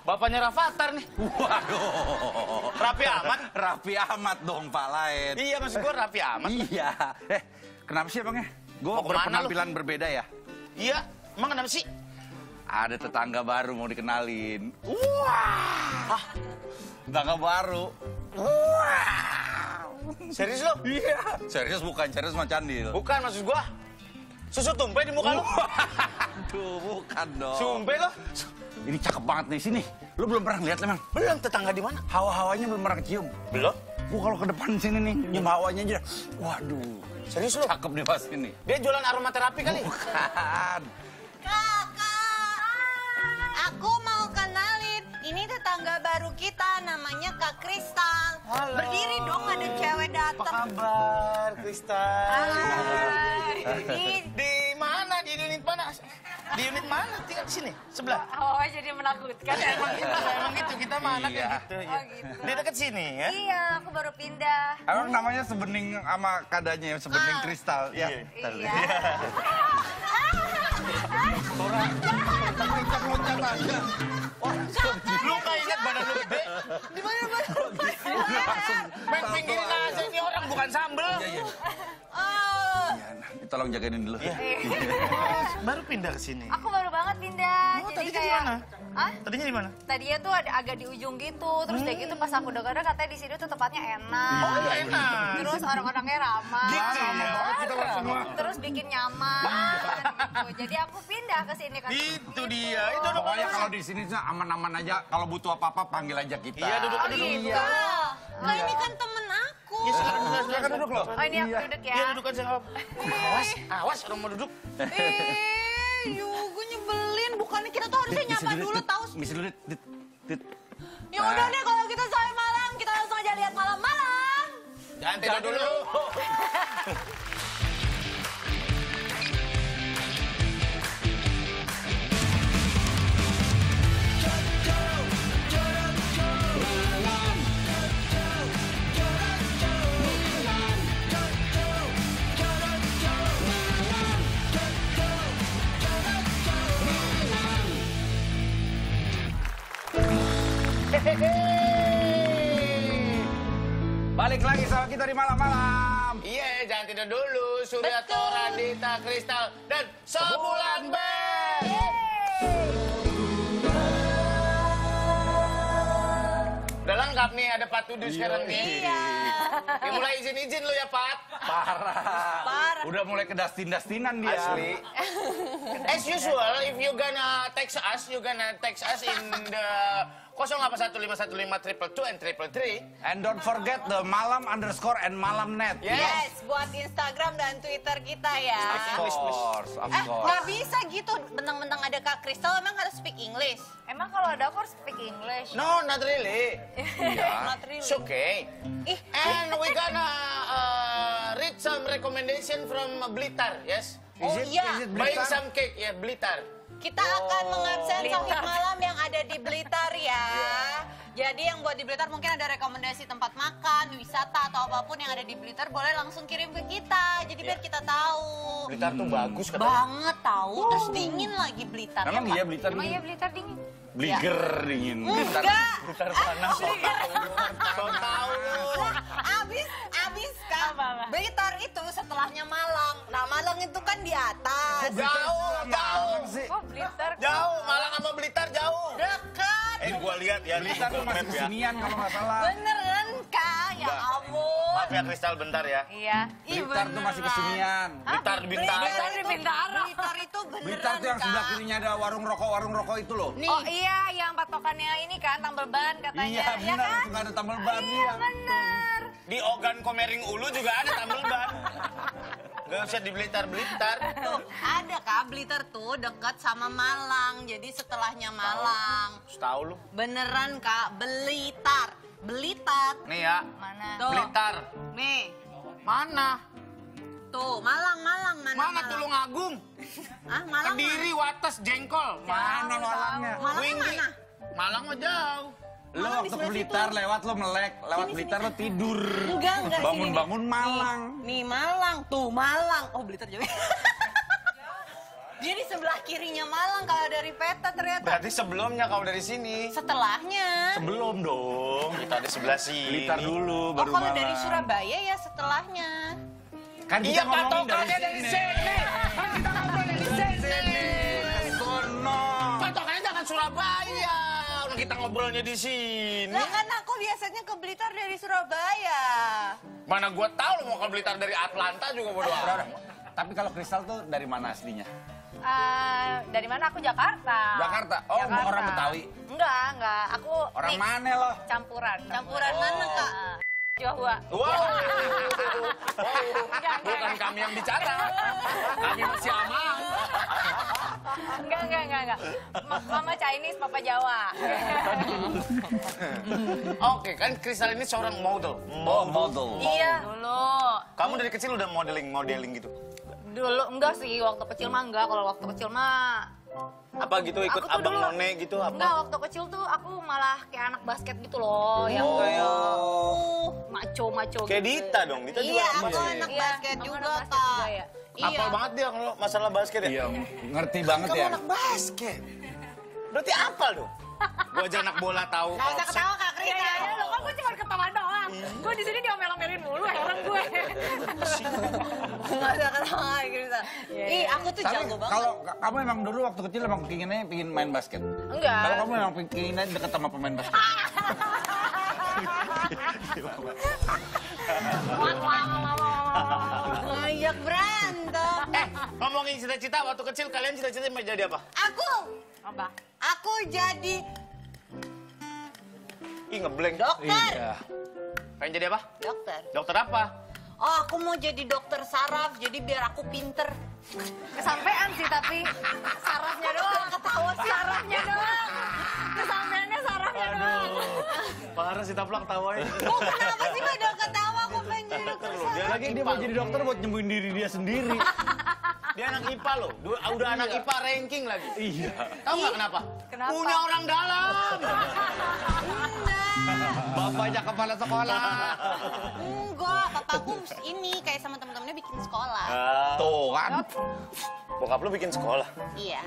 Bapaknya Rafathar nih. Waduh. Rapi amat. Rapi amat dong Pak Lain. Iya, maksud gue rapi amat. Iya. Eh, kenapa sih emangnya? Gue berpenampilan berbeda ya? Iya, emang kenapa sih? Ada tetangga baru mau dikenalin. Wah. Tetangga baru. Serius lo? Iya. Serius bukan, serius sama Candil. Bukan, maksud gue. Susu tumpeh di muka lo. Aduh, bukan dong. Sumpah lo. Ini cakep banget nih sini. Lu belum pernah lihat emang? Belum tetangga di mana? Hawa-hawanya belum pernah kecium. Belum. Gua kalau ke depan sini nih, nyium hawanya aja. Waduh. Serius lo? Cakep nih pas ini. Dia jualan aromaterapi kali. Bukan. Kakak, aku mau kenalin. Ini tetangga baru kita, namanya Kak Kristal. Halo. Berdiri dong, ada cewek Apa datang. kabar, Kristal? Hai. Ini Di mana? Di unit mana? Di unit mana? Tinggal di sini, sebelah. Oh, jadi menakutkan. Emang gitu, emang gitu. Kita mah anak Iya. kayak gitu. Oh, Iya. gitu. Dia dekat sini ya. Iya, aku baru pindah. Emang namanya sebening sama kadanya, sebening Ah. kristal. Ya. Iya. Dulu. Iya. Loncat-loncat aja. Lu nggak ingat badan lu gede? Di mana mana? Main pinggirin aja ini orang bukan sambel. Iya, iya. Oh, Ya, tolong jagain dulu. Iya. Baru pindah ke sini. Aku baru banget pindah. Oh, jadi tadinya di kayak mana? Hah? Tadinya di mana? Tadinya tuh ada agak di ujung gitu. Terus kayak gitu pas aku dengar katanya di sini tuh tempatnya enak. Oh, iya enak. Terus orang-orangnya ramah. Gitu ya. Kita semua. Terus bikin nyaman. gitu. Jadi aku pindah ke sini kan. Itu dia. Itu Pokoknya kalau di sini tuh aman-aman aja. Kalau butuh apa-apa panggil aja kita. Iya, duduk Oh duduk. gitu. lah ini kan temen Iya, silakan silakan, Silakan duduk loh. Oh ini aku duduk ya. Iya, dudukan saya. Awas, awas orang mau duduk. Eh, yuk, gue nyebelin. Bukannya kita tuh harusnya nyapa dulu, tahu? Misi dulu, Dit. Dit. Dit. Ya udah deh, kalau kita sampai malam, kita langsung aja lihat malam-malam. Jangan tidur dulu. Balik lagi sama kita di malam-malam. Iya, jangan tidur dulu. Surya Tora, Dita, Kristal, dan Sebulan Band. Udah lengkap nih, ada Pat Tudu sekarang nih. Iya. Ya, mulai izin-izin lu ya, Pat. Parah. Parah. Udah mulai ke dastin-dastinan dia. Asli. As usual, if you gonna text us, you gonna text us in the 0815153 and triple three. And don't forget the malam underscore and malam net. Yes. Yes, buat Instagram dan Twitter kita ya. Of course, of Eh, course. nggak bisa gitu. Bentang-bentang ada Kak Kristal, emang harus speak English. Emang kalau ada aku harus speak English. No, not really. Not really. It's okay. Ih, And we gonna uh, read some recommendation from Blitar, yes? oh Is it- iya. is it Buying Blitar? some cake, ya Blitar. Kita akan mengabsen. Sohib Malam yang ada di Blitar ya. Jadi yang buat di Blitar mungkin ada rekomendasi tempat makan, wisata atau apa pun yang ada di Blitar boleh langsung kirim ke kita. Jadi biar kita tahu. Blitar tuh bagus katanya. Banget tahu, terus dingin lagi Blitar. Emang ya, iya? Blitar Emang dingin? iya Blitar dingin? Bliger dingin. Blitar. Enggak. Blitar panas. So tau lu. Abis, abis kan. Apa, apa? Blitar itu setelahnya Malang. Nah Malang itu kan di atas. Jauh, jauh. sih? Oh Blitar. Jauh, Malang sama Blitar jauh. Dekat. Eh, gua lihat ya di Blitar tuh masih Map ya. kesinian kalau nggak salah. Beneran kak, ya ampun. Maaf ya Kristal bentar ya. Iya. Blitar tuh masih kesinian. Blitar di Bintaro. Blitar di itu, Bintaro. Blitar itu beneran Blitar tuh yang sebelah kirinya ada warung rokok, warung rokok itu loh. Nih, Oh iya, yang patokannya ini kan tambal ban katanya. Iya, ya benar, kan? suka ada tambal ban. Iya, benar. Di Ogan Komering Ulu juga ada tambal ban. Gak usah di Blitar-Blitar. tuh ada kak Blitar tuh dekat sama Malang. Jadi setelahnya Malang. Tahu lu. Beneran kak, Blitar. Blitar. Nih ya, Mana? Tuh. Blitar. Nih, Mana? tuh Malang, Malang, mana? Mana Malang? Tulungagung? Ah, Malang Kediri, Wates, Jengkol. Mana Malangnya? Malang mana? Malang mah jauh. Lo waktu ke Blitar lewat lo melek, lewat Blitar lo tidur. Enggak, enggak. sini, Bangun-bangun. Malang. Nih, nih, Malang. Tuh, Malang. Oh, Blitar juga. Dia di sebelah kirinya Malang kalau dari peta ternyata. Berarti sebelumnya kau dari sini. Setelahnya. Sebelum dong. Kita di sebelah sini. Blitar dulu Oh baru kalau Malang. dari Surabaya ya setelahnya. Kan Iya kita ngomongin patokannya dari dari sini. Ngobrolnya di sini. Lah kan aku biasanya ke Blitar dari Surabaya. Mana gua tahu lo mau ke Blitar dari Atlanta juga bodo amat. Tapi kalau Kristal tuh dari mana aslinya? Eh, dari mana aku Jakarta. Jakarta? Oh, orang Betawi? Enggak, enggak. Aku Orang mix, mana loh? campuran. Campuran mana kak? Jawa. Wow. Enggak, Bukan kami yang bicara. Kami masih aman. Enggak, enggak, enggak, enggak. Ma- Mama Chinese, Papa Jawa. Oke, kan Kristal ini seorang model. Oh, model. iya. Dulu. Kamu dari kecil udah modeling modeling gitu. Dulu enggak sih, waktu kecil mah enggak. Kalau waktu kecil mah Apa gitu ikut abang dulu- none gitu enggak, apa? waktu kecil tuh aku malah kayak anak basket gitu loh, yang kayak maco-maco Kayak gitu. Dita dong. Dita juga Iya, anak aku basket. anak Iya, basket kamu juga anak basket juga ya? Iya. Apal banget dia kalau masalah basket ya. Iya, ngerti banget Kamu ya. anak basket. Berarti apal dong. Gua aja anak bola tahu. Gak usah ketawa kak Iya, Krista. iya, iya, lo kan gue cuma ketawa doang. Gue di sini diomel-omelin mulu, heran gue. Gak usah ketawa kak Krista. Iya, Ih, aku tuh Tapi jago banget. kalau ka- kamu emang dulu waktu kecil emang pinginnya pingin main basket? Enggak. Kalau kamu emang pinginnya deket sama pemain basket? Banyak berantem. Eh, ngomongin cita-cita waktu kecil kalian cita-cita mau jadi apa? Aku, Apa? aku jadi Ih, ngeblank. dokter. Iya. Pengen jadi apa? Dokter. Dokter apa? Oh, aku mau jadi dokter saraf, jadi biar aku pinter. Kesampean sih tapi sarafnya doang. Ketawa sarafnya doang. Kesampeannya sarafnya doang. Parah sih taplak tawain. Oh, kenapa sih pada ketawa? Pengen dokter Loh, dia lagi Dia mau jadi dokter buat nyembuhin diri dia sendiri. Dia anak IPA loh. Du- Udah anak IPA ranking lagi. iya. Tahu nggak kenapa? Kenapa? Punya orang dalam. Bapaknya kepala sekolah. Enggak, papaku ini kayak sama temen-temennya bikin sekolah. Tuh kan. Bokap lu bikin sekolah. Iya.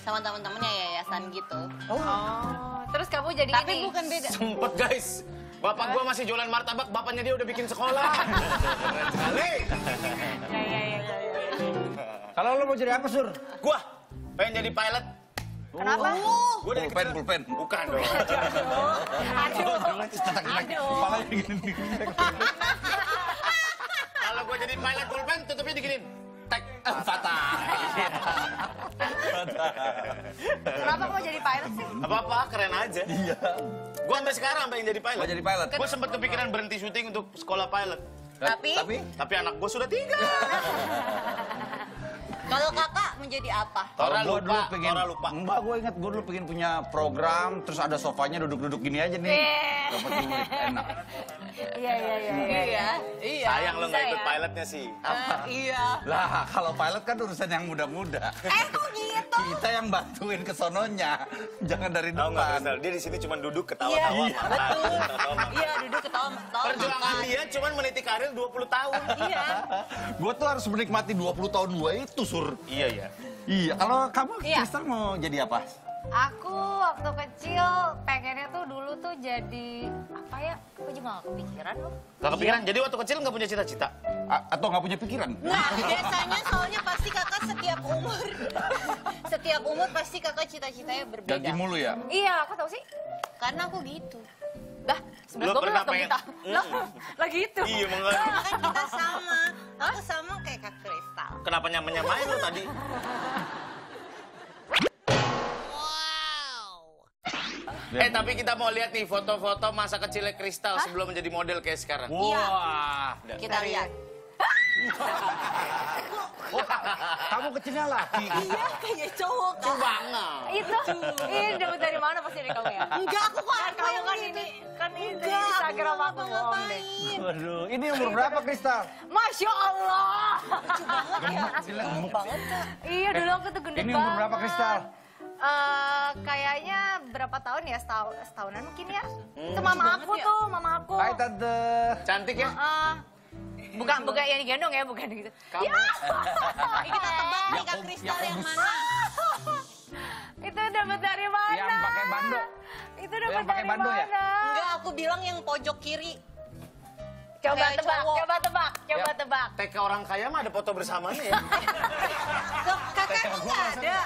Sama temen-temennya yayasan gitu. Oh, terus kamu jadi Tapi ini. bukan beda. Sempet guys. Bapak gua masih jualan martabak, bapaknya dia udah bikin sekolah. Keren sekali. Ya, ya, ya, ya, ya. Kalau lo mau jadi apa, Sur? Gua pengen jadi pilot. Kenapa? Gua dari Pulpen, kecil- pulpen. Bukan dong. Aduh. Gini. Kalau gua jadi pilot pulpen, tutupnya diginin. Patah. Kenapa mau jadi pilot sih? Apa-apa, keren aja. Iya. Gua sampai sekarang pengen jadi pilot. Mau jadi pilot? Gua sempat kepikiran berhenti syuting untuk sekolah pilot. Tapi, Tapi Tapi anak gua sudah tiga. kalau kakak menjadi apa? Tora lupa, pengen, Tora lupa. Enggak, gue ingat gue dulu pengen punya program, terus ada sofanya duduk-duduk gini aja nih. Dapat duit, enak. Iya, iya, iya. iya. Iya, iya. Sayang lo nggak ikut ya? pilotnya sih. Eh, iya. Lah, kalau pilot kan urusan yang muda-muda. Eh, kok gitu? Kita yang bantuin ke sononya, jangan dari Tahu nggak, depan. Dia di sini cuma duduk Iya, ketawa-tawa. betul. Iya, duduk ketawa ketawa. Perjuangan dia cuma meniti karir 20 tahun. Iya. Gue tuh harus menikmati 20 tahun gue itu, Sur. iya, iya. Iya, kalau kamu, Iya. Kristen mau jadi apa? Aku waktu kecil pengennya tuh dulu tuh jadi apa ya? Aku juga gak kepikiran loh. Gak kepikiran? Jadi waktu kecil nggak punya cita-cita? Atau nggak punya pikiran? Nah, biasanya soalnya pasti kakak setiap umur, setiap umur pasti kakak cita-citanya berbeda. Ganti mulu ya? Iya, aku tahu sih. Karena aku gitu. Dah, Lu 11 pernah 12 dong kita. Lah, lagi itu. Iya, makanya. Kan kita sama. Aku sama kayak kak Kristal. Kenapa nyamain lo tadi? Eh tapi kita mau lihat nih foto-foto masa kecilnya Kristal sebelum menjadi model kayak sekarang. Wah, Kita lihat. kamu kecilnya laki. Iya, kayak cowok kan. Banget. Itu, ini dapat dari mana pasti dari kamu ya? Enggak, aku kok Kan kamu kan ini, kan ini Enggak, Instagram aku bohong deh. ngapain. Waduh, ini umur berapa, Kristal? Masya Allah. Gemuk banget, Kak. Iya, dulu aku tuh gendut Ini umur berapa, banget. Kristal? Eh, kayaknya berapa tahun ya? Setahun, setahunan mungkin ya. Hmm. Itu mama aku ya. tuh, mama aku. Hai, Tante. Cantik ya? Eh, Bukan, bukan yang digendong ya, bukan gitu. Kamu. Ini kita tebak nih Kak Yakub- Kristal yang Yakobus. mana? Itu dapat dari mana? Yang pakai bando. Itu dapat Yang dari bando ya? mana? Enggak, aku bilang yang pojok kiri. Coba Kayak tebak, cowok. coba tebak, coba Ya. tebak. TK orang kaya mah ada foto bersamanya ya. Kak- Kakaknya nggak ada.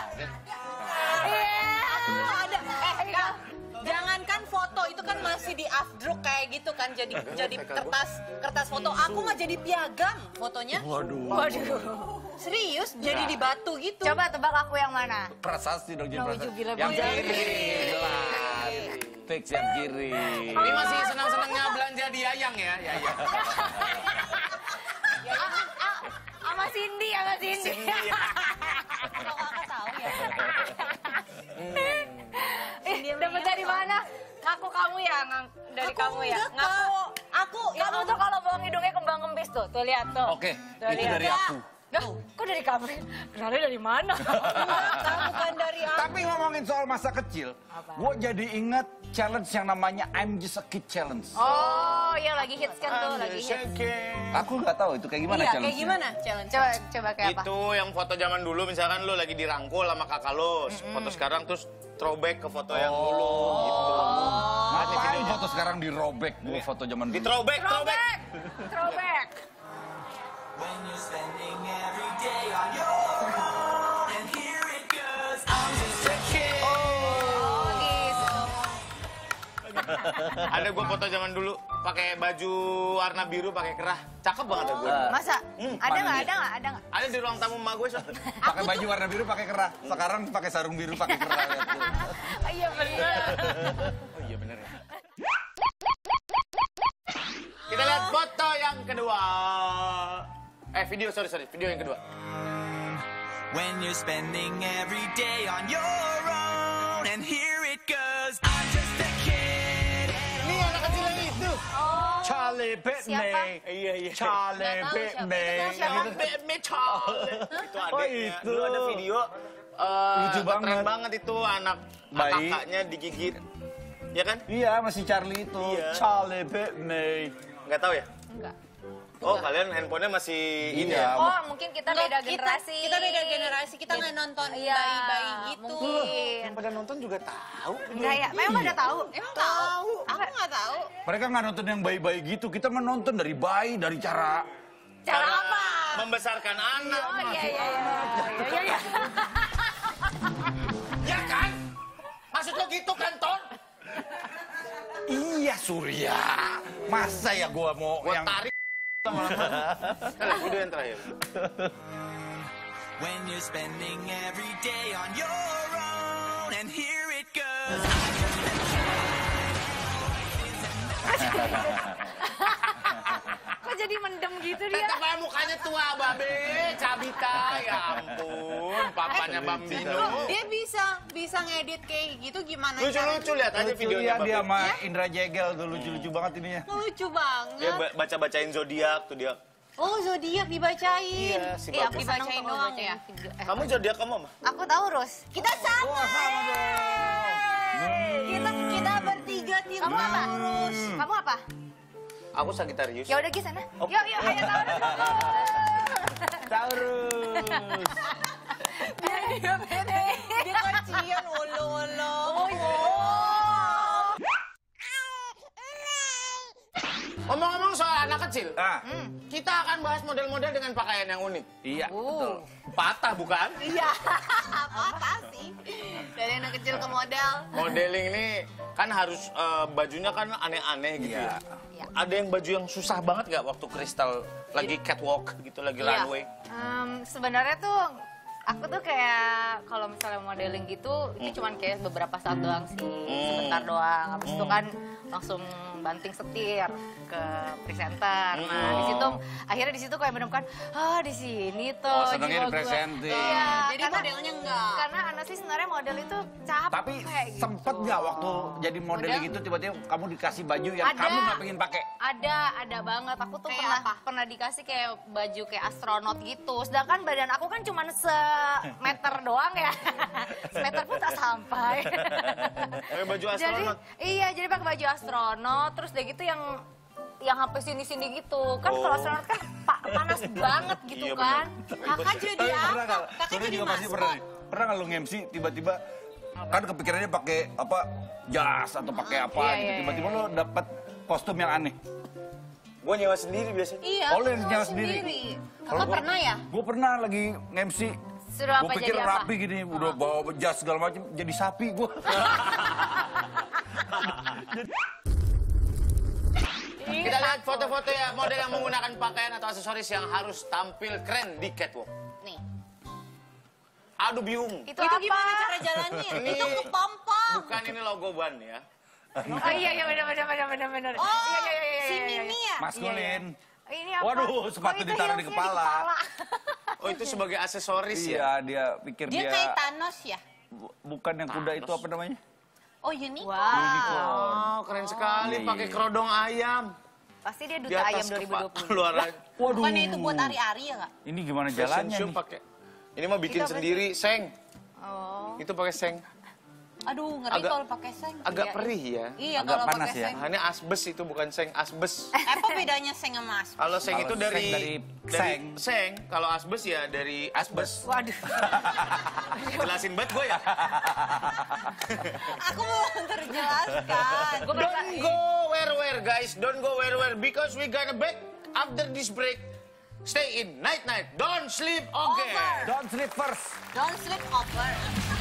Foto itu kan masih di afdruk kayak gitu kan jadi jadi kertas kertas foto. Aku mah jadi piagam fotonya. Waduh. Waduh. Serius jadi di batu gitu. Coba tebak aku yang mana? Prasasti dong jadi prasasti. Yang kiri. Fix yang kiri. Ini masih senang-senangnya belanja di Yayang ya, Yayang. Sama Cindy, sama Cindy. Kalau kakak tahu ya. Dapat dari mana? Ngaku kamu ya, ngang- dari Aku kamu ya. enggak, Ngaku. Aku ya Kamu tuh kalau bohong hidungnya kembang kempis tuh. Tuh lihat tuh. Oke, Tuh, itu lihat. dari aku. Lah, kok dari kamu? Kenalnya dari mana? Enggak, bukan dari aku. Tapi ngomongin soal masa kecil, gue jadi inget challenge yang namanya I'm Just a Kid Challenge. Oh, yang lagi hits kan tuh, lagi hits. Aku nggak tahu itu kayak gimana Iya, challenge kayak gimana challenge? Coba, coba kayak apa? Itu yang foto zaman dulu misalkan lu lagi dirangkul sama kakak lu, foto sekarang terus throwback ke foto yang dulu gitu. Ngapain foto sekarang dirobek gue foto zaman Di dulu? throwback, throwback. Throwback! Throwback! Ada gua foto zaman dulu pakai baju warna biru pakai kerah. Cakep banget ada gua. Masa? Hmm, ada nggak? Ada nggak? Ada nggak? Ada di ruang tamu emak gue soalnya. Pakai baju warna biru pakai kerah. Sekarang pakai sarung biru pakai kerah. Oh, iya bener. Oh iya bener ya. Kita lihat foto yang kedua. Eh video sorry sorry video yang kedua. When you're spending every day on your own, and here Charlie Siapa? Iya iya. Charlie tahu siapa. Bebe Charlie. Itu adiknya. Dulu ada video. eh, Lucu keren banget. banget itu anak kakaknya digigit. Ya kan? Iya masih Charlie itu. Iya. Charlie Batman. Nggak tahu ya? Enggak. Oh kalian handphonenya masih ini Iya. ya? Oh, mungkin kita Nggak, beda kita- generasi. Kita beda generasi, kita nggak nonton Iya, bayi-bayi gitu. Mungkin. Yang pada nonton juga tahu. Enggak ya? Memang pada tahu. Emang tahu? Aku nggak tahu. Mereka nggak nonton yang bayi-bayi gitu. Kita mah nonton dari bayi, dari cara Cara apa? Membesarkan anak. Oh, iya, iya, iya. Iya, iya, iya. Ya kan? Maksud lo gitu kan, Ton? Iya Surya. Masa ya gua mau Gua yang tarik When you're spending every day on your own, and here it goes. Jadi mendem gitu dia? Tetep aja mukanya tua, Babe. Cabita, ya ampun. Papanya Bambino. Kok dia bisa bisa ngedit kayak gitu gimana Lucu-lucu lihat aja videonya, Iya, dia Babe. sama Indra Jegel tuh lucu-lucu banget ininya. Lucu Dia banget. ba- baca-bacain zodiak tuh dia. Oh, zodiak dibacain. Iya, si Eh, Babe. aku dibacain doang ya. Kamu zodiak kamu apa? Aku Taurus. Kita sama. Kita kita bertiga tim Kamu apa? Taurus. Kamu apa? Aku Sagitarius. Ya udah Ki sana. Yuk, yuk, ayo Taurus. Taurus. Dia kecian olo-olo. Oh, iya. Ngomong-ngomong soal anak kecil, Ah, kita akan bahas model-model dengan pakaian yang unik. iya, betul. Patah bukan? Iya. Anak kecil ke model. Modeling ini kan harus eh, bajunya kan aneh-aneh gitu. Iya. ya. Ada yang baju yang susah banget gak waktu Kristal lagi catwalk gitu, lagi Iya. runway? Em, sebenarnya tuh aku tuh kayak kalau misalnya modeling gitu itu cuman kayak beberapa saat doang sih sebentar doang habis itu kan langsung banting setir ke presenter nah di situ akhirnya di situ kayak menemukan ah di sini tuh Oh, senengnya jiwa di gua." presenting. iya Jadi karena, modelnya enggak. karena Ana sih sebenarnya model itu capek Tapi gitu. sempet nggak waktu jadi model Model? gitu tiba-tiba kamu dikasih baju yang Ada. kamu nggak pengen pakai? Ada, ada banget. Aku tuh Kayak pernah apa? pernah dikasih kayak baju kayak astronot gitu. Sedangkan badan aku kan cuma semeter doang ya. Semeter pun tak sampai. Pakai baju jadi astronot. iya, jadi pakai baju astronot terus udah gitu yang yang sampai sini-sini gitu. Kan kalau astronot kan pa- panas banget gitu Iya, kan. Kakak jadi apa? Kakak jadi juga pasti pernah nih. Pernah nggak lu nge-MC tiba-tiba kan kepikirannya pakai apa jas atau pakai apa Iya, gitu iya, tiba-tiba iya. lo dapat kostum yang aneh. Gue nyewa sendiri biasanya. Iya, Oh, lu yang keluar nyawa sendiri. Kakak pernah ya? Gue pernah lagi. Suruh apa Gue pikir jadi apa? rapi gini, udah bawa jas segala macam, jadi sapi gue. Kita lihat foto-foto ya model yang menggunakan pakaian atau aksesoris yang harus tampil keren di catwalk. Nih. Aduh bingung. Itu, Itu apa? gimana cara jalannya? Ini- Itu kepompong. Bukan ini logo ban ya. Oh iya iya benar benar benar benar benar. Oh, iya iya iya iya. si iya, iya. Mimi ya? Maskulin. Ini apa? Waduh, sepatu Oh, ditaruh di heelsnya kepala. Oh itu sebagai aksesoris ya. Iya, dia pikir Dia dia, kayak Thanos ya? bu- bukan yang kuda itu apa namanya? Oh, unicorn. Wow. Oh keren sekali Iya, pakai iya. kerodong ayam. Pasti dia Di duta ayam atas kepala 2020. luar aja. Waduh. Bukannya itu buat ari-ari ya, Kak? Ini gimana jalannya nih? pakai. Ini mah bikin sendiri, seng. Oh. Itu pakai seng. Aduh, ngeri Agak- kalau pakai seng. Agak Iya. perih ya. Iya, Agak kalau panas pakai ya. seng. Nah, ini asbes itu bukan seng, asbes. Apa bedanya seng sama asbes? Kalau seng Kalau itu seng dari dari dari seng. seng. Kalau asbes ya dari asbes. Waduh. Jelasin banget gue ya. Aku belum terjelaskan. Gua Don't go where where guys, don't go where where because we gonna back after this break. Stay in night night. Don't sleep again. Over. Don't sleep first. Don't sleep over.